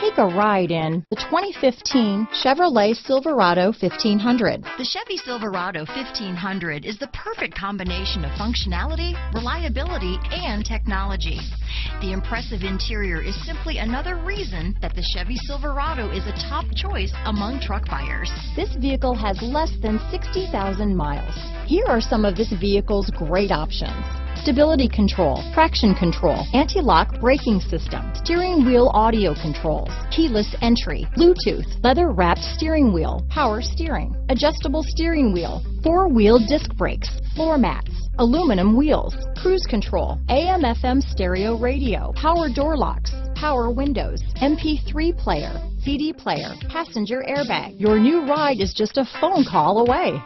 Take a ride in the 2015 Chevrolet Silverado 1500. The Chevy Silverado 1500 is the perfect combination of functionality, reliability, and technology. The impressive interior is simply another reason that the Chevy Silverado is a top choice among truck buyers. This vehicle has less than 60,000 miles. Here are some of this vehicle's great options stability control, traction control, anti-lock braking system, steering wheel audio controls, keyless entry, Bluetooth, leather wrapped steering wheel, power steering, adjustable steering wheel, four wheel disc brakes, floor mats, aluminum wheels, cruise control, AM FM stereo radio, power door locks, power windows, MP3 player, CD player, passenger airbag. Your new ride is just a phone call away.